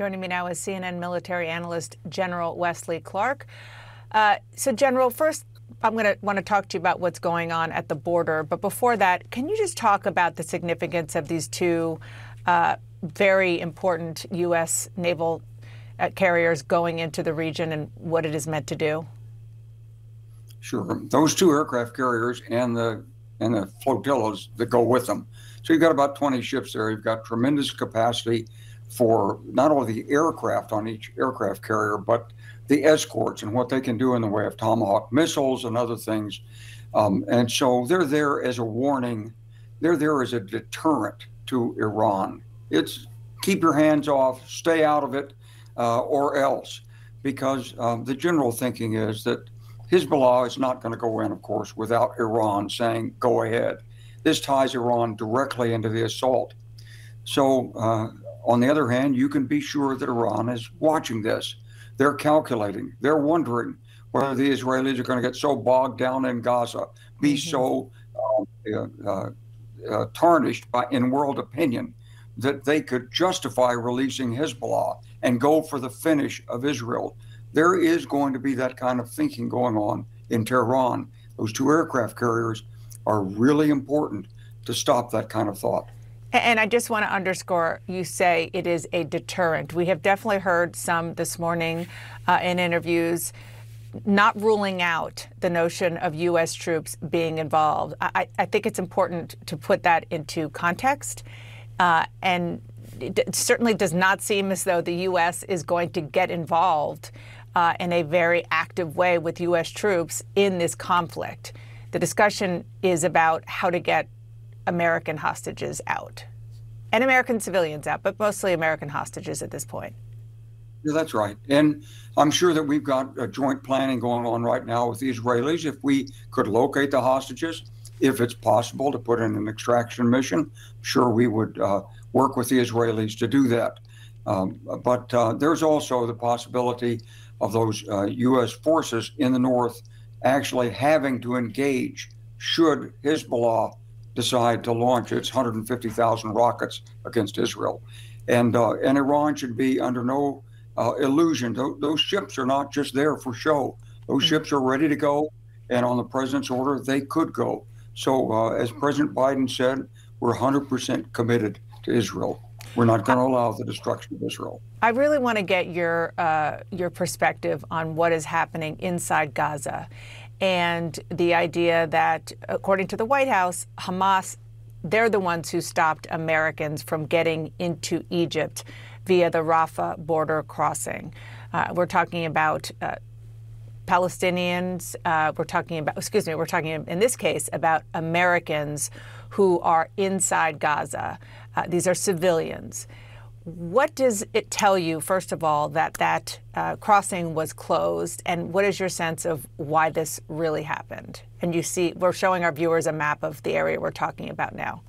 Joining me now is CNN military analyst General Wesley Clark. Uh, so, General, first, I'm going to want to talk to you about what's going on at the border. But before that, can you just talk about the significance of these two uh, very important U.S. naval uh, carriers going into the region and what it is meant to do? Sure. Those two aircraft carriers and the and the flotillas that go with them. So you've got about 20 ships there. You've got tremendous capacity for not only the aircraft on each aircraft carrier, but the escorts and what they can do in the way of Tomahawk missiles and other things. Um, and so they're there as a warning. They're there as a deterrent to Iran. It's keep your hands off, stay out of it, uh, or else. Because um, the general thinking is that Hezbollah is not going to go in, of course, without Iran saying, go ahead. This ties Iran directly into the assault. So uh, on the other hand, you can be sure that Iran is watching this. They're calculating, they're wondering whether the Israelis are going to get so bogged down in Gaza, be mm-hmm. so uh, uh, uh, tarnished by in world opinion that they could justify releasing Hezbollah and go for the finish of Israel. There is going to be that kind of thinking going on in Tehran. Those two aircraft carriers are really important to stop that kind of thought. And I just want to underscore you say it is a deterrent. We have definitely heard some this morning uh, in interviews not ruling out the notion of U.S. troops being involved. I, I think it's important to put that into context. Uh, and it certainly does not seem as though the U.S. is going to get involved uh, in a very active way with U.S. troops in this conflict. The discussion is about how to get American hostages out and American civilians out, but mostly American hostages at this point. Yeah, that's right. And I'm sure that we've got a joint planning going on right now with the Israelis. If we could locate the hostages, if it's possible to put in an extraction mission, sure we would uh, work with the Israelis to do that. Um, but uh, there's also the possibility of those uh, U.S. forces in the north actually having to engage should Hezbollah decide to launch its 150,000 rockets against Israel. And, uh, and Iran should be under no uh, illusion. Th- those ships are not just there for show. Those mm-hmm. ships are ready to go, and on the president's order, they could go. So, uh, as President Biden said, we're 100% committed to Israel. We're not going to allow the destruction of Israel. I really want to get your uh, your perspective on what is happening inside Gaza and the idea that, according to the White House, Hamas, they're the ones who stopped Americans from getting into Egypt via the Rafah border crossing. Uh, we're talking about uh, Palestinians. Uh, we're talking about, excuse me, we're talking in this case about Americans who are inside Gaza. Uh, these are civilians. What does it tell you, first of all, that that uh, crossing was closed, and what is your sense of why this really happened? And you see, we're showing our viewers a map of the area we're talking about now.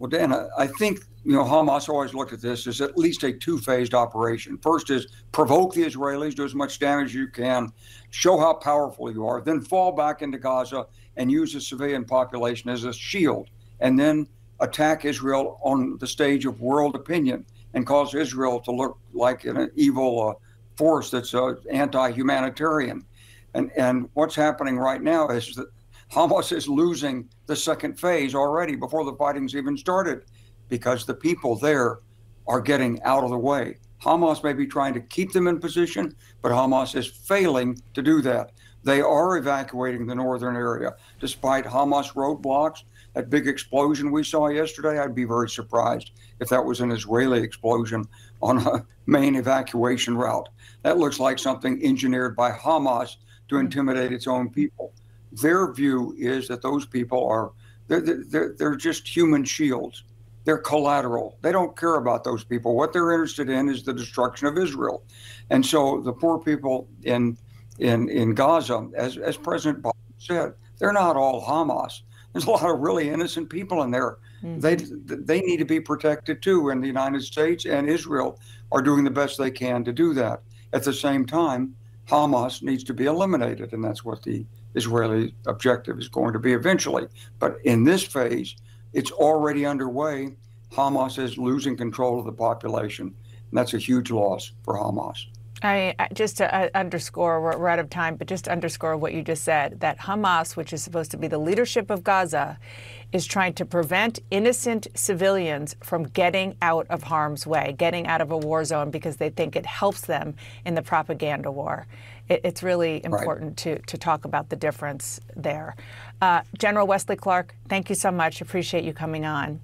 Well, Dan, I think you know Hamas always looked at this as at least a two-phased operation. First is provoke the Israelis, do as much damage as you can, show how powerful you are, then fall back into Gaza and use the civilian population as a shield, and then attack Israel on the stage of world opinion and cause Israel to look like an evil uh, force that's uh, anti-humanitarian. And and what's happening right now is that Hamas is losing the second phase already before the fighting's even started, because the people there are getting out of the way. Hamas may be trying to keep them in position, but Hamas is failing to do that. They are evacuating the northern area despite Hamas roadblocks that big explosion we saw yesterday, I'd be very surprised if that was an Israeli explosion on a main evacuation route. That looks like something engineered by Hamas to hmm. intimidate its own people. Their view is that those people are they're, they're, they're just human shields. They're collateral. They don't care about those people. What they're interested in is the destruction of Israel. And so the poor people in in in Gaza, as as President Biden said, they're not all Hamas there's a lot of really innocent people in there. Mm-hmm. They they need to be protected too, and the United States and Israel are doing the best they can to do that. At the same time, Hamas needs to be eliminated, and that's what the Israeli objective is going to be eventually. But in this phase, it's already underway. Hamas is losing control of the population, And that's a huge loss for Hamas. I, just to uh, underscore, we're, we're out of time, but just to underscore what you just said that Hamas, which is supposed to be the leadership of Gaza, is trying to prevent innocent civilians from getting out of harm's way, getting out of a war zone because they think it helps them in the propaganda war. It, it's really important right. to, to talk about the difference there. Uh, General Wesley Clark, thank you so much. Appreciate you coming on.